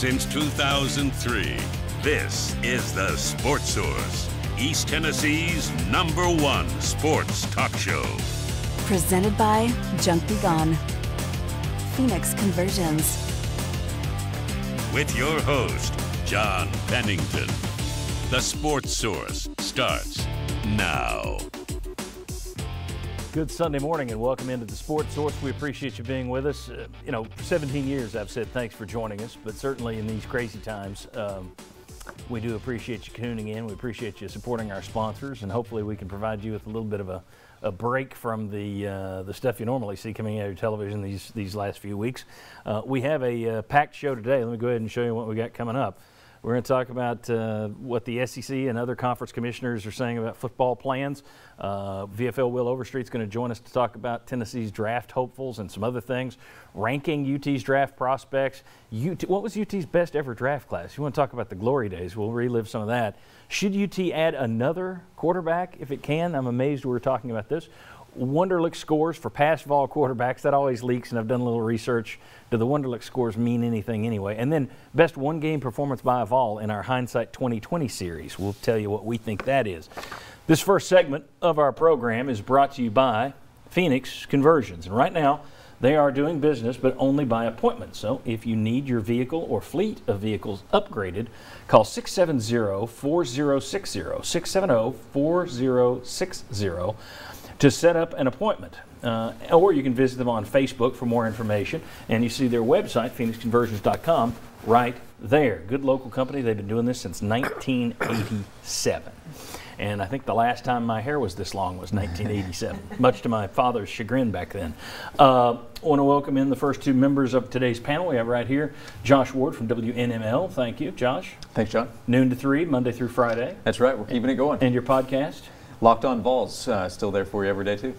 Since 2003, this is the Sports Source, East Tennessee's number one sports talk show. Presented by Junk Be Gone. Phoenix Conversions. With your host, John Pennington. The Sports Source starts now. Good Sunday morning and welcome into the Sports Source. We appreciate you being with us. Uh, you know, for 17 years I've said thanks for joining us, but certainly in these crazy times, um, we do appreciate you tuning in. We appreciate you supporting our sponsors, and hopefully we can provide you with a little bit of a, a break from the uh, the stuff you normally see coming out of your television these these last few weeks. Uh, we have a uh, packed show today. Let me go ahead and show you what we got coming up. We're going to talk about uh, what the SEC and other conference commissioners are saying about football plans. Uh, VFL Will Overstreet is going to join us to talk about Tennessee's draft hopefuls and some other things, ranking UT's draft prospects. UT, what was UT's best ever draft class? You want to talk about the glory days? We'll relive some of that. Should UT add another quarterback if it can? I'm amazed we're talking about this. Wonderlic scores for pass vol quarterbacks. That always leaks, and I've done a little research. Do the Wonderlic scores mean anything anyway? And then best one game performance by a vol in our Hindsight 2020 series. We'll tell you what we think that is. This first segment of our program is brought to you by Phoenix Conversions. And right now, they are doing business, but only by appointment. So if you need your vehicle or fleet of vehicles upgraded, call 670 4060. 670 4060 to set up an appointment. Uh, or you can visit them on Facebook for more information. And you see their website, phoenixconversions.com, right there. Good local company. They've been doing this since 1987. And I think the last time my hair was this long was 1987, much to my father's chagrin back then. Uh, I want to welcome in the first two members of today's panel. We have right here Josh Ward from WNML. Thank you, Josh. Thanks, John. Noon to 3, Monday through Friday. That's right. We're keeping it going. And your podcast? Locked on Vols, uh, still there for you every day, too.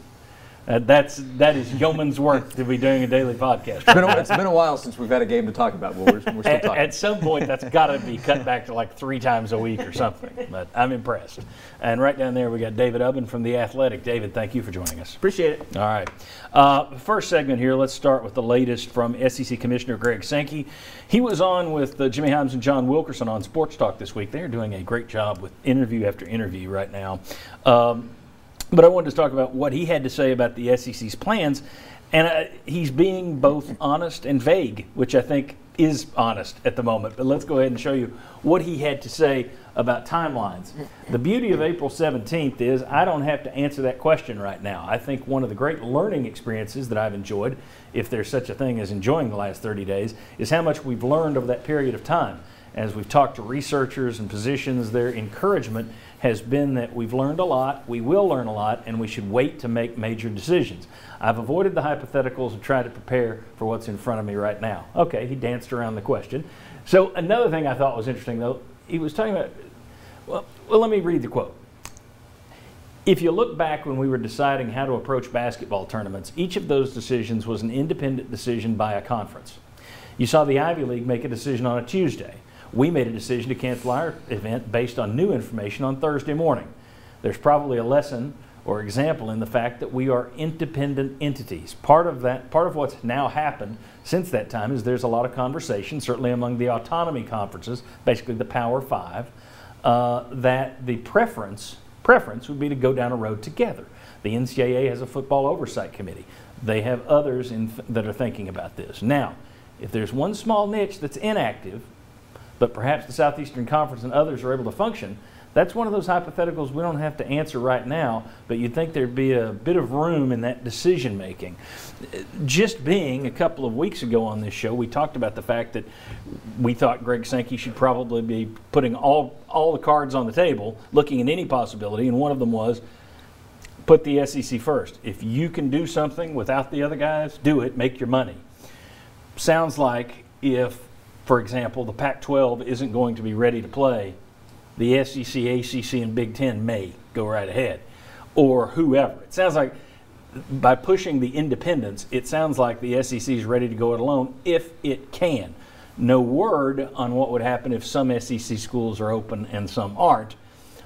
Uh, that's that is yeoman's work to be doing a daily podcast. It's been, a, it's been a while since we've had a game to talk about, but we're, we're still at, talking. At some point, that's got to be cut back to like three times a week or something. But I'm impressed. And right down there, we got David Ubben from the Athletic. David, thank you for joining us. Appreciate it. All right. Uh, first segment here. Let's start with the latest from SEC Commissioner Greg Sankey. He was on with uh, Jimmy Hyams and John Wilkerson on Sports Talk this week. They are doing a great job with interview after interview right now. Um, but I wanted to talk about what he had to say about the SEC's plans. And uh, he's being both honest and vague, which I think is honest at the moment. But let's go ahead and show you what he had to say about timelines. The beauty of April 17th is I don't have to answer that question right now. I think one of the great learning experiences that I've enjoyed, if there's such a thing as enjoying the last 30 days, is how much we've learned over that period of time. As we've talked to researchers and physicians, their encouragement has been that we've learned a lot, we will learn a lot, and we should wait to make major decisions. I've avoided the hypotheticals and tried to prepare for what's in front of me right now. Okay, he danced around the question. So, another thing I thought was interesting, though, he was talking about, well, well let me read the quote. If you look back when we were deciding how to approach basketball tournaments, each of those decisions was an independent decision by a conference. You saw the Ivy League make a decision on a Tuesday we made a decision to cancel our event based on new information on Thursday morning. There's probably a lesson or example in the fact that we are independent entities. Part of that, part of what's now happened since that time is there's a lot of conversation, certainly among the autonomy conferences, basically the Power Five, uh, that the preference preference would be to go down a road together. The NCAA has a football oversight committee. They have others in, that are thinking about this. Now, if there's one small niche that's inactive, but perhaps the Southeastern Conference and others are able to function. That's one of those hypotheticals we don't have to answer right now, but you'd think there'd be a bit of room in that decision making. Just being a couple of weeks ago on this show, we talked about the fact that we thought Greg Sankey should probably be putting all, all the cards on the table, looking at any possibility, and one of them was put the SEC first. If you can do something without the other guys, do it, make your money. Sounds like if for example, the Pac 12 isn't going to be ready to play, the SEC, ACC, and Big Ten may go right ahead, or whoever. It sounds like by pushing the independence, it sounds like the SEC is ready to go it alone if it can. No word on what would happen if some SEC schools are open and some aren't.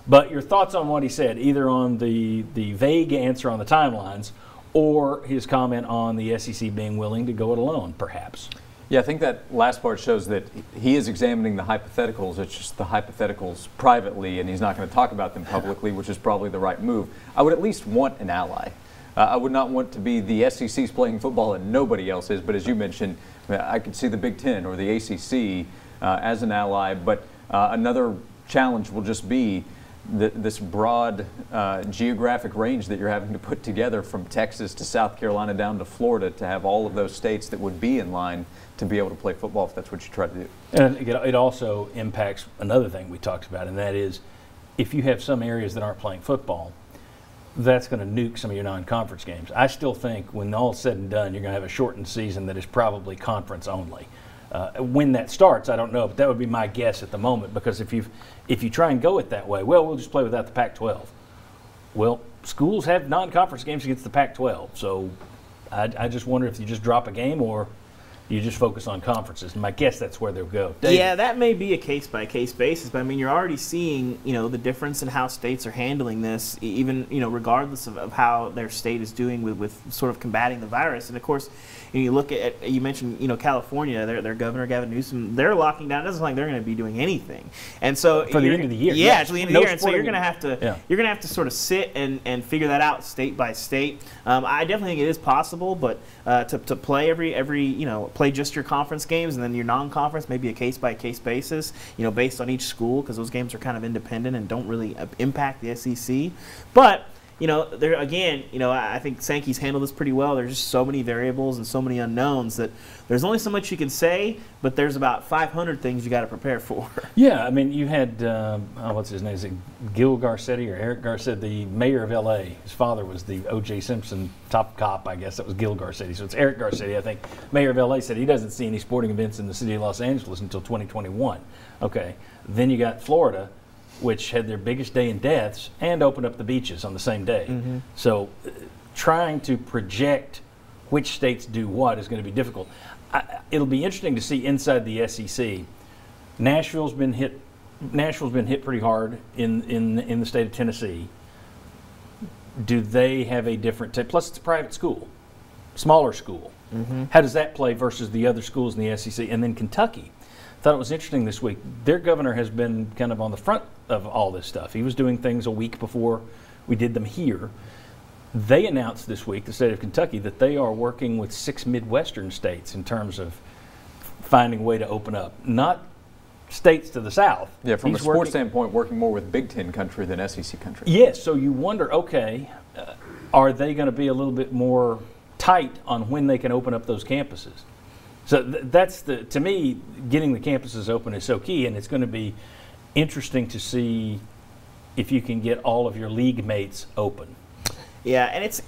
But your thoughts on what he said, either on the, the vague answer on the timelines or his comment on the SEC being willing to go it alone, perhaps. Yeah, I think that last part shows that he is examining the hypotheticals. It's just the hypotheticals privately, and he's not going to talk about them publicly, which is probably the right move. I would at least want an ally. Uh, I would not want to be the SEC's playing football and nobody else is, but as you mentioned, I could see the Big Ten or the ACC uh, as an ally, but uh, another challenge will just be the, this broad uh, geographic range that you're having to put together from Texas to South Carolina down to Florida to have all of those states that would be in line to be able to play football if that's what you try to do. And it also impacts another thing we talked about, and that is if you have some areas that aren't playing football, that's going to nuke some of your non-conference games. I still think when all's said and done, you're going to have a shortened season that is probably conference only. Uh, when that starts, I don't know, but that would be my guess at the moment. Because if you if you try and go it that way, well, we'll just play without the Pac-12. Well, schools have non-conference games against the Pac-12, so I, I just wonder if you just drop a game or you just focus on conferences. And my guess that's where they'll go. David. Yeah, that may be a case by case basis, but I mean, you're already seeing, you know, the difference in how states are handling this, even, you know, regardless of, of how their state is doing with, with sort of combating the virus. And of course, you, know, you look at, you mentioned, you know, California, their, their governor, Gavin Newsom, they're locking down. It doesn't like they're going to be doing anything. And so for the end of the year. Yeah, yes. the end of no the year. And so you're going to have to, yeah. you're going to have to sort of sit and, and figure that out state by state. Um, I definitely think it is possible, but uh, to, to play every, every, you know, play just your conference games, and then your non-conference maybe a case-by-case basis, you know, based on each school, because those games are kind of independent and don't really uh, impact the SEC. But you know, there again, you know, I think Sankey's handled this pretty well. There's just so many variables and so many unknowns that there's only so much you can say, but there's about 500 things you got to prepare for. Yeah, I mean, you had um, oh, what's his name? Is it Gil Garcetti or Eric Garcetti, the mayor of L.A. His father was the O.J. Simpson top cop, I guess. That was Gil Garcetti. So it's Eric Garcetti, I think. Mayor of L.A. said he doesn't see any sporting events in the city of Los Angeles until 2021. Okay, then you got Florida which had their biggest day in deaths, and opened up the beaches on the same day. Mm-hmm. So, uh, trying to project which states do what is going to be difficult. I, it'll be interesting to see inside the SEC. Nashville's been hit. Nashville's been hit pretty hard in in in the state of Tennessee. Do they have a different? Plus, it's a private school, smaller school. Mm-hmm. How does that play versus the other schools in the SEC? And then Kentucky thought it was interesting this week. Their governor has been kind of on the front of all this stuff. He was doing things a week before we did them here. They announced this week, the state of Kentucky, that they are working with six Midwestern states in terms of finding a way to open up. Not states to the south. Yeah, from He's a sports working, standpoint, working more with Big Ten country than SEC country. Yes, so you wonder, okay, uh, are they going to be a little bit more tight on when they can open up those campuses? So th- that's the to me getting the campuses open is so key, and it's going to be interesting to see if you can get all of your league mates open. Yeah, and it's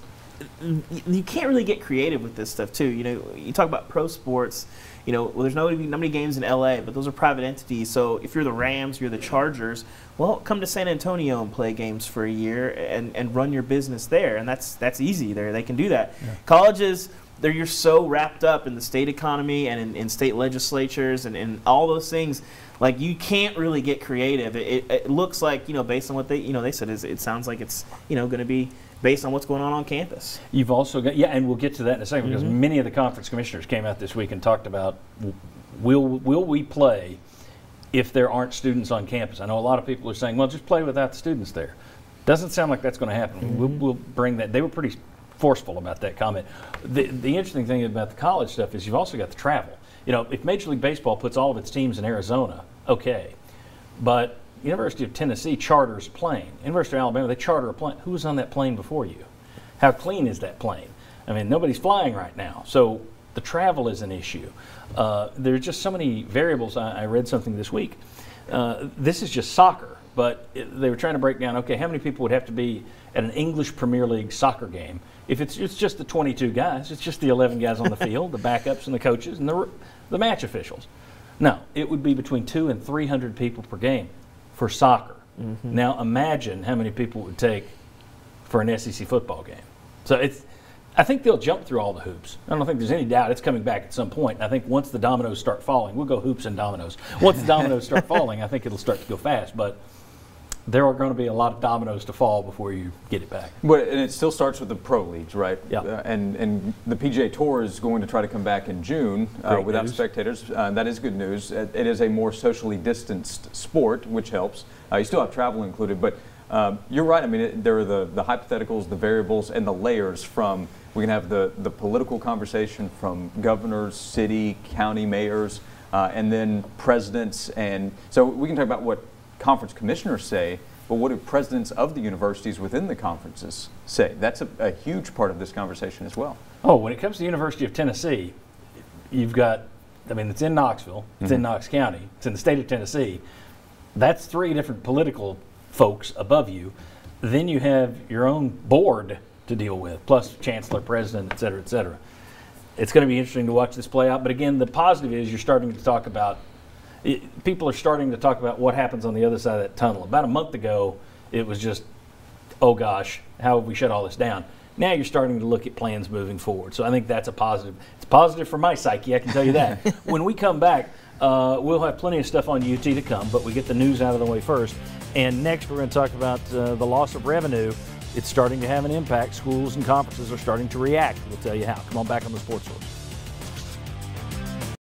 you can't really get creative with this stuff too. You know, you talk about pro sports. You know, well, there's no not many games in LA, but those are private entities. So if you're the Rams, you're the Chargers. Well, come to San Antonio and play games for a year and, and run your business there, and that's that's easy. There, they can do that. Yeah. Colleges they're, you're so wrapped up in the state economy and in, in state legislatures and, and all those things like you can't really get creative. It, it, it, looks like you know based on what they you know they said is it sounds like it's you know going to be based on what's going on on campus. You've also got yeah and we'll get to that in a 2nd mm-hmm. because many of the conference commissioners came out this week and talked about will will we play if there aren't students on campus? I know a lot of people are saying well just play without the students there. Doesn't sound like that's going to happen mm-hmm. we'll, we'll bring that they were pretty forceful about that comment. The, the interesting thing about the college stuff is you've also got the travel. You know, if Major League Baseball puts all of its teams in Arizona, okay. But University of Tennessee charters a plane. University of Alabama, they charter a plane. Who was on that plane before you? How clean is that plane? I mean, nobody's flying right now. So the travel is an issue. Uh, there's just so many variables. I, I read something this week. Uh, this is just soccer, but it, they were trying to break down okay, how many people would have to be at an English Premier League soccer game if it's, it's just the 22 guys, it's just the 11 guys on the field, the backups and the coaches and the, the match officials. No, it would be between two and 300 people per game for soccer. Mm-hmm. Now imagine how many people it would take for an SEC football game. So it's, I think they'll jump through all the hoops. I don't think there's any doubt it's coming back at some point. I think once the dominoes start falling, we'll go hoops and dominoes. Once the dominoes start falling, I think it'll start to go fast. But there are going to be a lot of dominoes to fall before you get it back. But and it still starts with the pro leagues, right? Yeah. Uh, and and the PGA Tour is going to try to come back in June uh, without news. spectators. Uh, that is good news. It, it is a more socially distanced sport, which helps. Uh, you still have travel included, but um, you're right. I mean, it, there are the the hypotheticals, the variables, and the layers. From we can have the the political conversation from governors, city, county mayors, uh, and then presidents, and so we can talk about what conference commissioners say, but what do presidents of the universities within the conferences say? That's a, a huge part of this conversation as well. Oh, when it comes to the University of Tennessee, you've got, I mean, it's in Knoxville, it's in mm-hmm. Knox County, it's in the state of Tennessee. That's three different political folks above you. Then you have your own board to deal with, plus chancellor, president, et cetera, et cetera. It's going to be interesting to watch this play out. But again, the positive is you're starting to talk about, it, people are starting to talk about what happens on the other side of that tunnel. About a month ago, it was just oh gosh, how have we shut all this down? Now you're starting to look at plans moving forward. So I think that's a positive. It's positive for my psyche, I can tell you that. when we come back, uh, we'll have plenty of stuff on UT to come, but we get the news out of the way first. And next, we're going to talk about uh, the loss of revenue. It's starting to have an impact. Schools and conferences are starting to react. We'll tell you how. Come on back on the Sports Source.